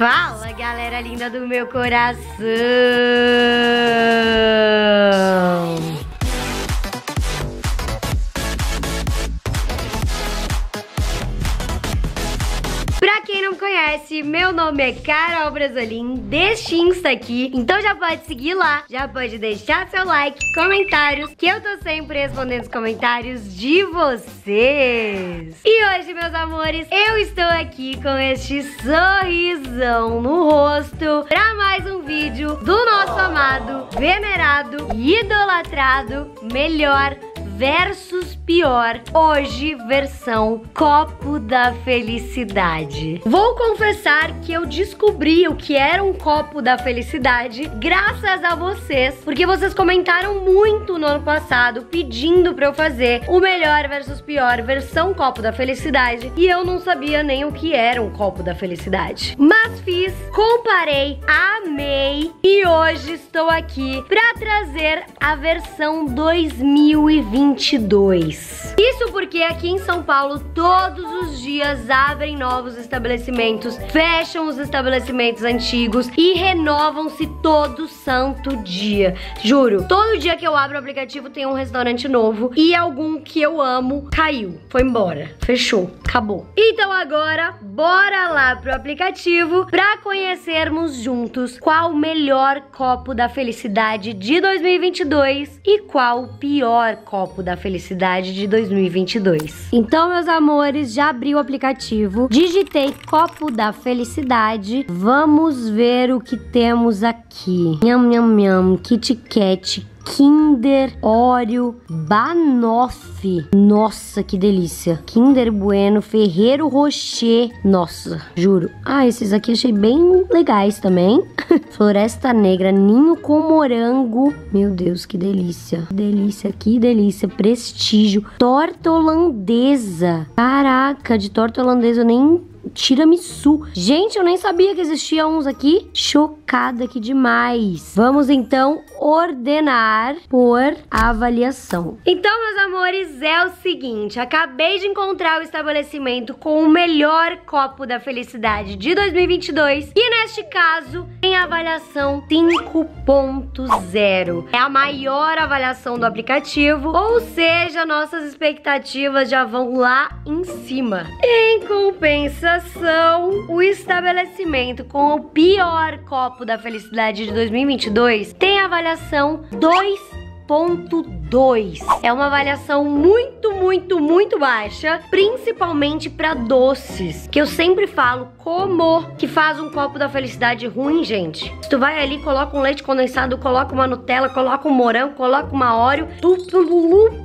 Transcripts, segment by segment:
Fala, galera linda do meu coração! Meu nome é Carol Brasolim, deste Insta aqui. Então já pode seguir lá, já pode deixar seu like, comentários, que eu tô sempre respondendo os comentários de vocês. E hoje, meus amores, eu estou aqui com este sorrisão no rosto pra mais um vídeo do nosso amado, venerado, idolatrado, melhor versus pior, hoje versão copo da felicidade. Vou confessar que eu descobri o que era um copo da felicidade graças a vocês, porque vocês comentaram muito no ano passado pedindo para eu fazer o melhor versus pior versão copo da felicidade e eu não sabia nem o que era um copo da felicidade. Mas fiz, comparei, amei e hoje estou aqui para trazer a versão 2020 2022. Isso porque aqui em São Paulo todos os dias abrem novos estabelecimentos, fecham os estabelecimentos antigos e renovam-se todo santo dia. Juro, todo dia que eu abro o aplicativo tem um restaurante novo e algum que eu amo caiu, foi embora, fechou, acabou. Então agora, bora lá pro aplicativo para conhecermos juntos qual o melhor copo da felicidade de 2022 e qual o pior copo da Felicidade de 2022. Então, meus amores, já abri o aplicativo, digitei Copo da Felicidade. Vamos ver o que temos aqui. Nham, nham, nham, Kit Kat, Kinder Oreo Banoffee. Nossa, que delícia. Kinder Bueno, Ferreiro Rocher. Nossa, juro. Ah, esses aqui achei bem legais também. Floresta Negra, Ninho com Morango. Meu Deus, que delícia. Delícia, que delícia. Prestígio. Torta holandesa. Caraca, de torta holandesa eu nem tiramisu. Gente, eu nem sabia que existia uns aqui. Chocada que demais. Vamos então ordenar por avaliação. Então, meus amores, é o seguinte, acabei de encontrar o estabelecimento com o melhor copo da felicidade de 2022 e neste caso tem avaliação 5.0. É a maior avaliação do aplicativo, ou seja, nossas expectativas já vão lá em cima. Em compensação, o estabelecimento com o pior copo da felicidade de 2022 tem avaliação 2.2 2. É uma avaliação muito, muito, muito baixa, principalmente para doces, que eu sempre falo como que faz um copo da felicidade ruim, gente. Se tu vai ali, coloca um leite condensado, coloca uma Nutella, coloca um morango, coloca uma Oreo,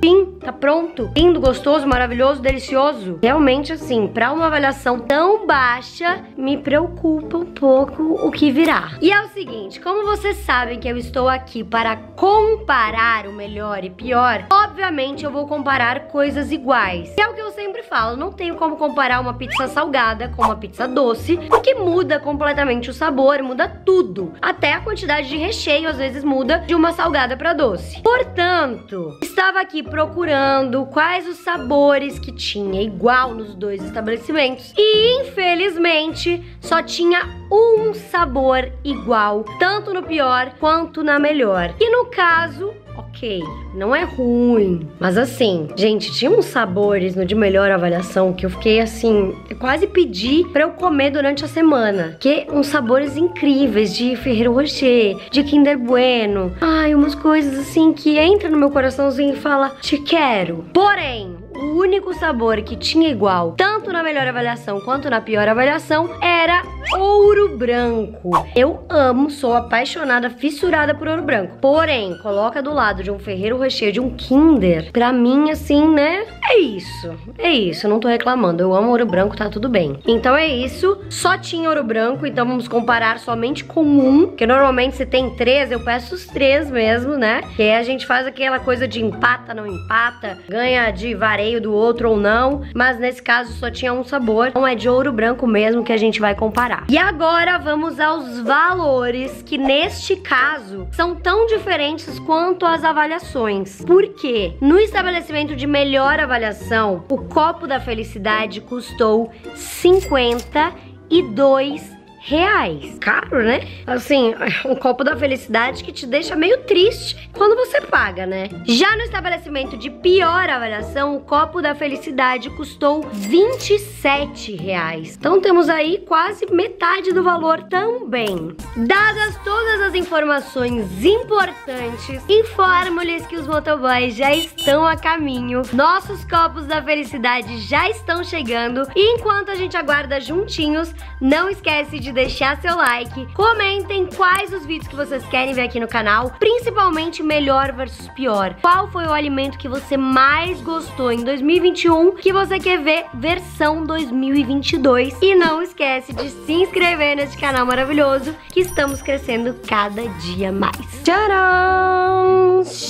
pim, tá pronto. Lindo, gostoso, maravilhoso, delicioso. Realmente assim, para uma avaliação tão baixa, me preocupa um pouco o que virá. E é o seguinte, como vocês sabem que eu estou aqui para comparar o melhor e pior, obviamente eu vou comparar coisas iguais. É o que eu sempre falo, não tenho como comparar uma pizza salgada com uma pizza doce, porque muda completamente o sabor, muda tudo. Até a quantidade de recheio às vezes muda de uma salgada para doce. Portanto, estava aqui procurando quais os sabores que tinha igual nos dois estabelecimentos e infelizmente só tinha um sabor igual, tanto no pior quanto na melhor. E no caso, ok, não é ruim. Mas assim, gente, tinha uns sabores no de melhor avaliação que eu fiquei assim, eu quase pedi para eu comer durante a semana. Que uns sabores incríveis de Ferreiro Rocher, de Kinder Bueno. Ai, umas coisas assim que entra no meu coraçãozinho e fala: "Te quero". Porém, o único sabor que tinha igual, tanto na melhor avaliação quanto na pior avaliação, era ouro branco. Eu amo, sou apaixonada, fissurada por ouro branco. Porém, coloca do lado de um Ferreiro Rocher, de um Kinder, pra mim, assim, né? É isso. É isso, não tô reclamando. Eu amo ouro branco, tá tudo bem. Então é isso. Só tinha ouro branco, então vamos comparar somente com um. Que normalmente se tem três, eu peço os três mesmo, né? Que aí a gente faz aquela coisa de empata, não empata, ganha de do outro ou não. Mas nesse caso só tinha um sabor. Então é de ouro branco mesmo que a gente vai comparar. E agora vamos aos valores, que neste caso são tão diferentes quanto as avaliações. Por quê? No estabelecimento de melhor avaliação, o copo da felicidade custou 52 reais. Caro, né? Assim, um copo da felicidade que te deixa meio triste quando você paga, né? Já no estabelecimento de pior avaliação, o copo da felicidade custou 27 reais. Então temos aí quase metade do valor também. Dadas todas as informações importantes, informo-lhes que os motoboys já estão a caminho. Nossos copos da felicidade já estão chegando. E enquanto a gente aguarda juntinhos, não esquece de deixar seu like, comentem quais os vídeos que vocês querem ver aqui no canal, principalmente melhor versus pior. Qual foi o alimento que você mais gostou em 2021 que você quer ver versão 2022? E não esquece de se inscrever nesse canal maravilhoso que estamos crescendo cada dia mais. Tcharam!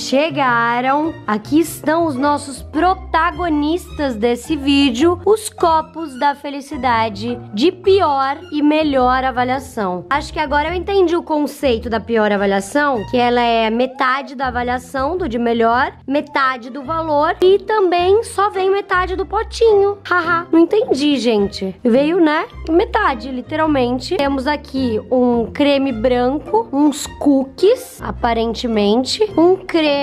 Chegaram! Aqui estão os nossos protagonistas desse vídeo, os copos da felicidade de pior e melhor avaliação. Acho que agora eu entendi o conceito da pior avaliação, que ela é metade da avaliação do de melhor, metade do valor e também só vem metade do potinho. Haha, não entendi, gente. Veio, né? Metade, literalmente. Temos aqui um creme branco, uns cookies, aparentemente, um creme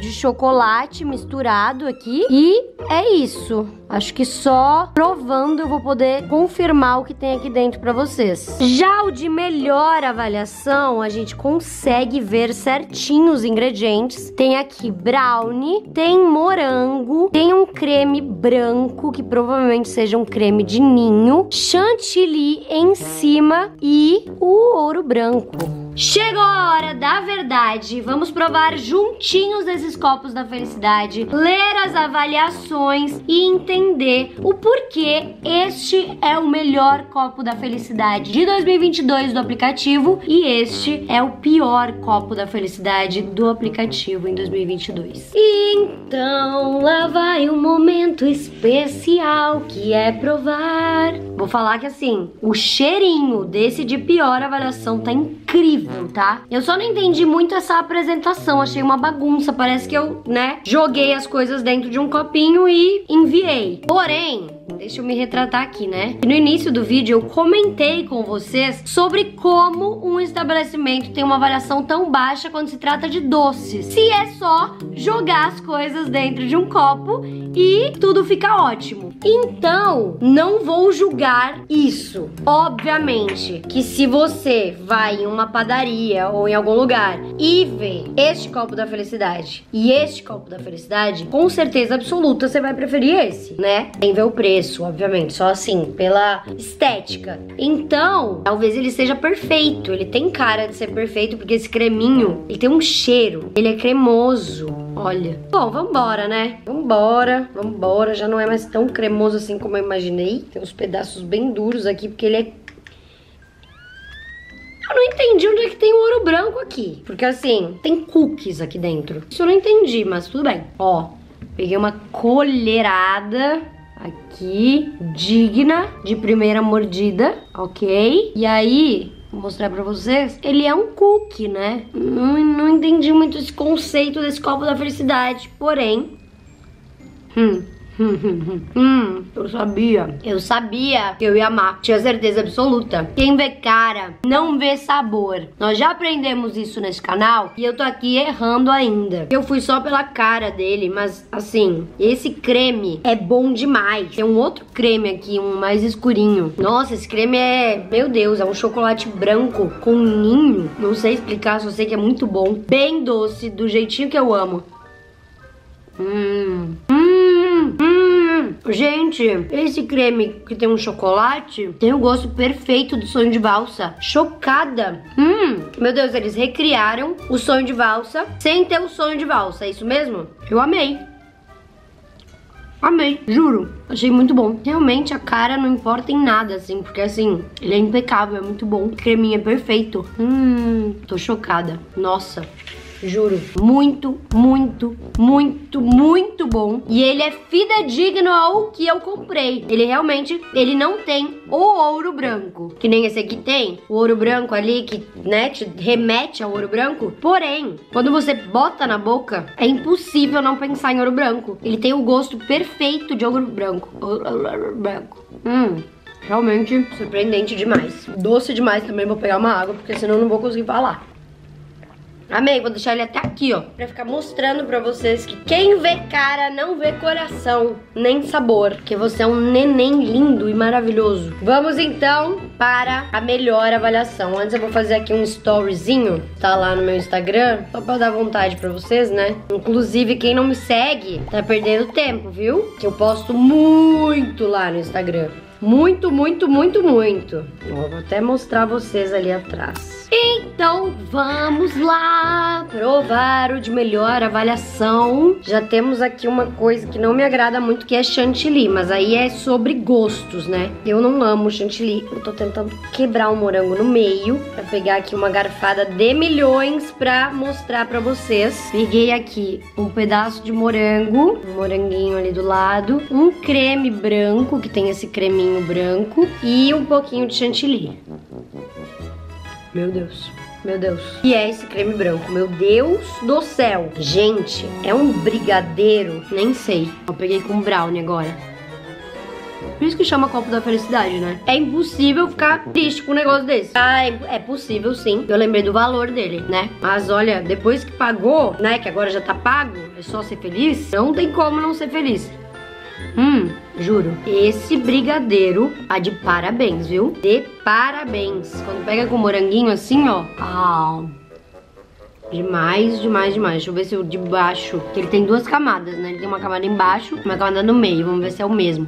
de chocolate misturado aqui e é isso. Acho que só provando eu vou poder confirmar o que tem aqui dentro para vocês. Já o de melhor avaliação, a gente consegue ver certinho os ingredientes. Tem aqui brownie, tem morango, tem um creme branco, que provavelmente seja um creme de ninho, chantilly em cima e o ouro branco. Chegou a hora da verdade. Vamos provar juntinhos esses copos da felicidade, ler as avaliações e entender o porquê este é o melhor copo da felicidade de 2022 do aplicativo e este é o pior copo da felicidade do aplicativo em 2022. Então, lá vai um momento especial que é provar. Vou falar que assim, o cheirinho desse de pior avaliação tá incrível, tá? Eu só não entendi muito essa apresentação, achei uma bagunça, parece que eu, né, joguei as coisas dentro de um copinho e enviei. Porém, deixa eu me retratar aqui, né? No início do vídeo eu comentei com vocês sobre como um estabelecimento tem uma avaliação tão baixa quando se trata de doces. Se é só jogar as coisas dentro de um copo e tudo fica ótimo. Então, não vou julgar isso. Obviamente que se você vai em uma padaria ou em algum lugar e vê este copo da felicidade e este copo da felicidade, com certeza absoluta você vai preferir esse, né? Tem ver o preço, obviamente, só assim, pela estética. Então, talvez ele seja perfeito. Ele tem cara de ser perfeito porque esse creminho, ele tem um cheiro, ele é cremoso. Olha. Bom, vambora, né? Vambora, vambora. Já não é mais tão cremoso assim como eu imaginei. Tem uns pedaços bem duros aqui porque ele é eu não entendi onde é que tem o ouro branco aqui. Porque assim, tem cookies aqui dentro. Isso eu não entendi, mas tudo bem. Ó, peguei uma colherada aqui, digna de primeira mordida, ok? E aí, vou mostrar pra vocês, ele é um cookie, né? Não, não entendi muito esse conceito desse copo da felicidade, porém... Hum, hum, eu sabia. Eu sabia que eu ia amar. Tinha certeza absoluta. Quem vê cara não vê sabor. Nós já aprendemos isso nesse canal e eu tô aqui errando ainda. Eu fui só pela cara dele, mas assim, esse creme é bom demais. Tem um outro creme aqui, um mais escurinho. Nossa, esse creme é, meu Deus, é um chocolate branco com ninho. Não sei explicar, só sei que é muito bom. Bem doce, do jeitinho que eu amo. Hum. Hum. Hum. Gente, esse creme que tem um chocolate tem o gosto perfeito do sonho de valsa. Chocada. Hum. Meu Deus, eles recriaram o sonho de valsa sem ter o sonho de valsa. É isso mesmo? Eu amei. Amei, juro. Achei muito bom. Realmente a cara não importa em nada, assim, porque assim, ele é impecável, é muito bom. O creminho é perfeito. Hum, tô chocada. Nossa. Juro, muito, muito, muito, muito bom. E ele é fidedigno ao que eu comprei. Ele realmente, ele não tem o ouro branco, que nem esse aqui tem. O ouro branco ali, que, né, te remete ao ouro branco. Porém, quando você bota na boca, é impossível não pensar em ouro branco. Ele tem o gosto perfeito de ouro branco. Ouro branco. Hum. Realmente surpreendente demais. Doce demais também, vou pegar uma água, porque senão não vou conseguir falar. Amei, vou deixar ele até aqui, ó. Pra ficar mostrando pra vocês que quem vê cara não vê coração, nem sabor. Porque você é um neném lindo e maravilhoso. Vamos então para a melhor avaliação. Antes eu vou fazer aqui um storyzinho, tá lá no meu Instagram, só pra dar vontade pra vocês, né? Inclusive, quem não me segue, tá perdendo tempo, viu? Que eu posto muito lá no Instagram. Muito, muito, muito, muito. vou até mostrar vocês ali atrás. Então vamos lá provar o de melhor avaliação. Já temos aqui uma coisa que não me agrada muito, que é chantilly, mas aí é sobre gostos, né? Eu não amo chantilly, eu tô tentando quebrar o morango no meio pra pegar aqui uma garfada de milhões pra mostrar pra vocês. Peguei aqui um pedaço de morango, um moranguinho ali do lado, um creme branco, que tem esse creminho branco, e um pouquinho de chantilly. Meu Deus. Meu Deus. E é esse creme branco. Meu Deus do céu. Gente, é um brigadeiro. Nem sei. Eu peguei com brownie agora. Por isso que chama copo da felicidade, né? É impossível ficar triste com um negócio desse. Ah, é, é possível sim. Eu lembrei do valor dele, né? Mas olha, depois que pagou, né? Que agora já tá pago, é só ser feliz. Não tem como não ser feliz. Hum, juro. Esse brigadeiro tá de parabéns, viu? De parabéns. Quando pega com moranguinho assim, ó. Ah, Demais, demais, demais. Deixa eu ver se o de baixo. Que ele tem duas camadas, né? Ele tem uma camada embaixo uma camada no meio. Vamos ver se é o mesmo.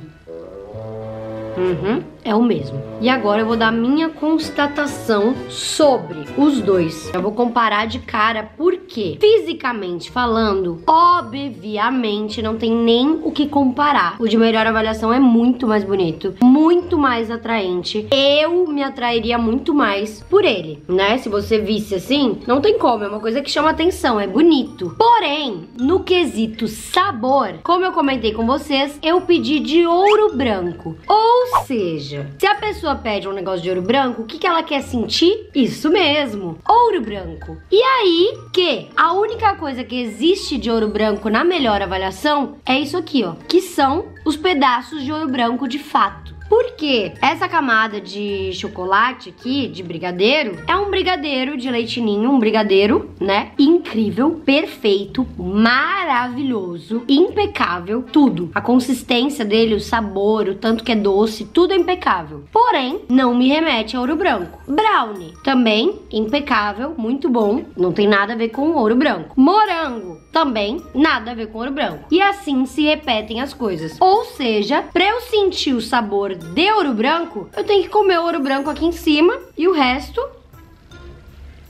Uhum, é o mesmo. E agora eu vou dar minha constatação sobre os dois. Eu vou comparar de cara porque, fisicamente falando, obviamente não tem nem o que comparar. O de melhor avaliação é muito mais bonito, muito mais atraente. Eu me atrairia muito mais por ele, né? Se você visse assim, não tem como, é uma coisa que chama atenção, é bonito. Porém, no quesito sabor, como eu comentei com vocês, eu pedi de ouro branco. Ou ou seja, se a pessoa pede um negócio de ouro branco, o que, que ela quer sentir? Isso mesmo, ouro branco. E aí que a única coisa que existe de ouro branco na melhor avaliação é isso aqui, ó, que são os pedaços de ouro branco de fato. Porque essa camada de chocolate aqui, de brigadeiro, é um brigadeiro de leitinho, um brigadeiro, né? Incrível, perfeito, maravilhoso, impecável, tudo. A consistência dele, o sabor, o tanto que é doce, tudo é impecável. Porém, não me remete a ouro branco. Brownie, também impecável, muito bom, não tem nada a ver com ouro branco. Morango, também nada a ver com ouro branco. E assim se repetem as coisas. Ou seja, para eu sentir o sabor de ouro branco, eu tenho que comer o ouro branco aqui em cima e o resto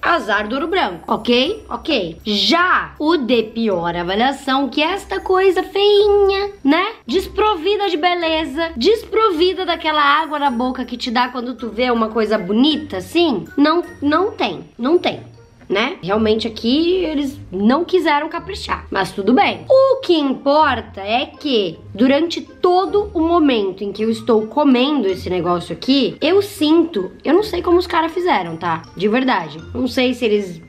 azar do ouro branco, ok? Ok. Já o de pior avaliação, que é esta coisa feinha, né? Desprovida de beleza, desprovida daquela água na boca que te dá quando tu vê uma coisa bonita, assim, não, não tem, não tem né? Realmente aqui eles não quiseram caprichar, mas tudo bem. O que importa é que durante todo o momento em que eu estou comendo esse negócio aqui, eu sinto, eu não sei como os caras fizeram, tá? De verdade. Não sei se eles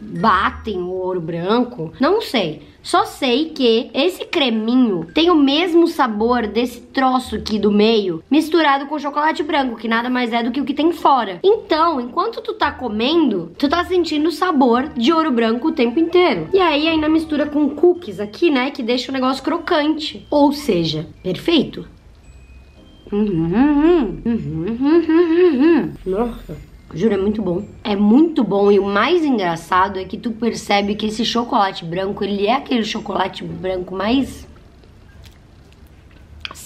batem o ouro branco, não sei. Só sei que esse creminho tem o mesmo sabor desse troço aqui do meio, misturado com chocolate branco, que nada mais é do que o que tem fora. Então, enquanto tu tá comendo, tu tá sentindo o sabor de ouro branco o tempo inteiro. E aí ainda mistura com cookies aqui, né, que deixa o negócio crocante. Ou seja, perfeito. Uhum, uhum, uhum, Nossa. Juro, é muito bom. É muito bom e o mais engraçado é que tu percebe que esse chocolate branco, ele é aquele chocolate branco mais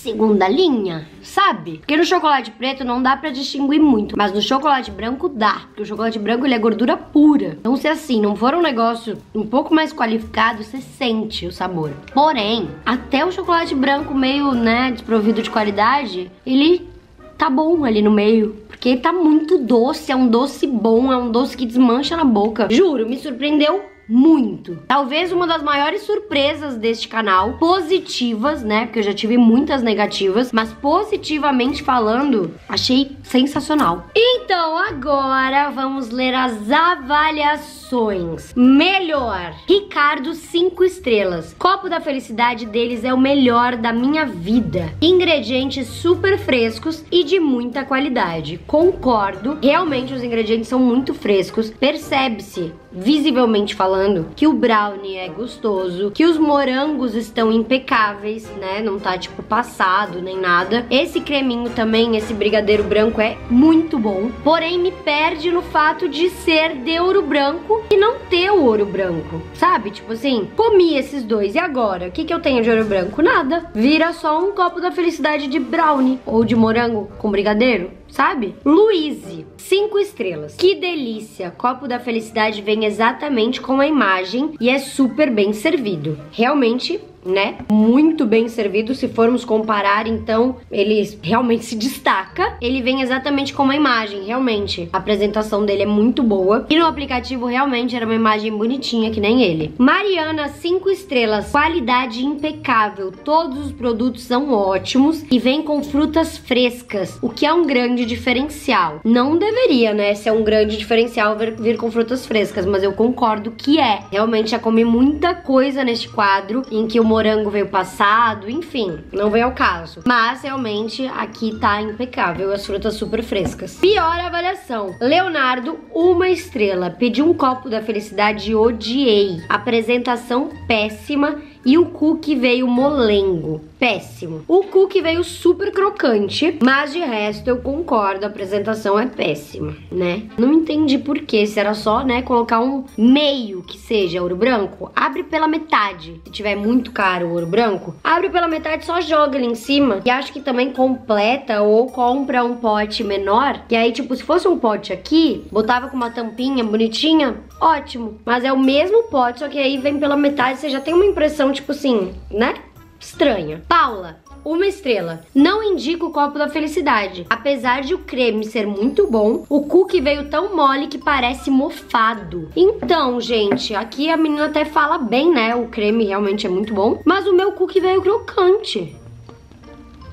segunda linha, sabe? Porque no chocolate preto não dá pra distinguir muito, mas no chocolate branco dá, porque o chocolate branco ele é gordura pura. Então se assim não for um negócio um pouco mais qualificado, você sente o sabor. Porém, até o chocolate branco meio, né, desprovido de qualidade, ele tá bom ali no meio. Porque tá muito doce, é um doce bom, é um doce que desmancha na boca. Juro, me surpreendeu muito. Talvez uma das maiores surpresas deste canal, positivas, né? Porque eu já tive muitas negativas, mas positivamente falando, achei sensacional. Então agora vamos ler as avaliações. Melhor. Ricardo, 5 estrelas. Copo da felicidade deles é o melhor da minha vida. Ingredientes super frescos e de muita qualidade. Concordo. Realmente os ingredientes são muito frescos. Percebe-se visivelmente falando, que o brownie é gostoso, que os morangos estão impecáveis, né? Não tá tipo passado nem nada. Esse creminho também, esse brigadeiro branco é muito bom, porém me perde no fato de ser de ouro branco e não ter o ouro branco, sabe? Tipo assim, comi esses dois e agora? O que, que eu tenho de ouro branco? Nada. Vira só um copo da felicidade de brownie ou de morango com brigadeiro sabe? Luíse, 5 estrelas. Que delícia! Copo da Felicidade vem exatamente com a imagem e é super bem servido. Realmente né? Muito bem servido. Se formos comparar, então, ele realmente se destaca. Ele vem exatamente como a imagem, realmente. A apresentação dele é muito boa. E no aplicativo, realmente, era uma imagem bonitinha, que nem ele. Mariana, 5 estrelas. Qualidade impecável. Todos os produtos são ótimos e vem com frutas frescas, o que é um grande diferencial. Não deveria, né, ser um grande diferencial vir, com frutas frescas, mas eu concordo que é. Realmente, já comi muita coisa neste quadro em que o morango veio passado, enfim, não veio ao caso. Mas realmente aqui tá impecável, as frutas super frescas. Pior avaliação: Leonardo, uma estrela. Pedi um copo da felicidade e odiei. Apresentação péssima e o cookie veio molengo. Péssimo. O cookie veio super crocante, mas de resto eu concordo, a apresentação é péssima, né? Não entendi por que, se era só, né, colocar um meio que seja ouro branco. Abre pela metade. Se tiver muito caro o ouro branco, abre pela metade, só joga ali em cima. E acho que também completa ou compra um pote menor. E aí, tipo, se fosse um pote aqui, botava com uma tampinha bonitinha, ótimo. Mas é o mesmo pote, só que aí vem pela metade, você já tem uma impressão, tipo assim, né? Estranha. Paula, uma estrela. Não indica o copo da felicidade. Apesar de o creme ser muito bom, o cookie veio tão mole que parece mofado. Então, gente, aqui a menina até fala bem, né? O creme realmente é muito bom, mas o meu cookie veio crocante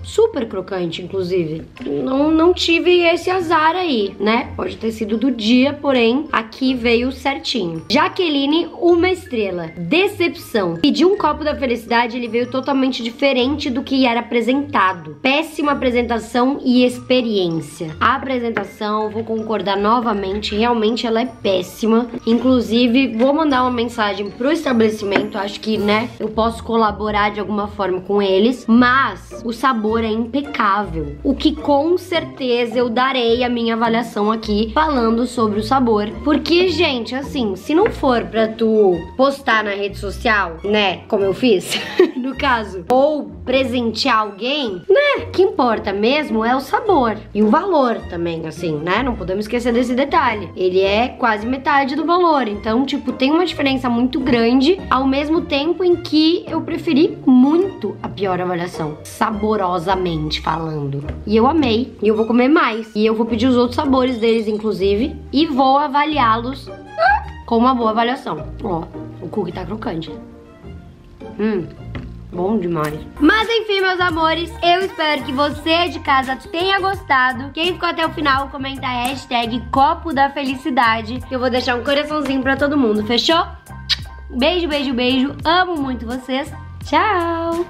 super crocante, inclusive. Não, não tive esse azar aí, né? Pode ter sido do dia, porém, aqui veio certinho. Jaqueline, uma estrela. Decepção. Pedi um copo da felicidade, ele veio totalmente diferente do que era apresentado. Péssima apresentação e experiência. A apresentação, vou concordar novamente, realmente ela é péssima. Inclusive, vou mandar uma mensagem pro estabelecimento, acho que, né, eu posso colaborar de alguma forma com eles, mas o sabor é impecável, o que com certeza eu darei a minha avaliação aqui falando sobre o sabor. Porque, gente, assim, se não for pra tu postar na rede social, né, como eu fiz, no caso, ou presentear alguém, né, que importa mesmo é o sabor e o valor também, assim, né, não podemos esquecer desse detalhe. Ele é quase metade do valor, então, tipo, tem uma diferença muito grande, ao mesmo tempo em que eu preferi muito a pior avaliação, saborosa cuidadosamente falando. E eu amei. E eu vou comer mais. E eu vou pedir os outros sabores deles, inclusive. E vou avaliá-los com uma boa avaliação. Ó, o cookie tá crocante. Hum, bom demais. Mas enfim, meus amores, eu espero que você de casa tenha gostado. Quem ficou até o final, comenta a hashtag Copo da Felicidade. Eu vou deixar um coraçãozinho pra todo mundo, fechou? Beijo, beijo, beijo. Amo muito vocês. Tchau!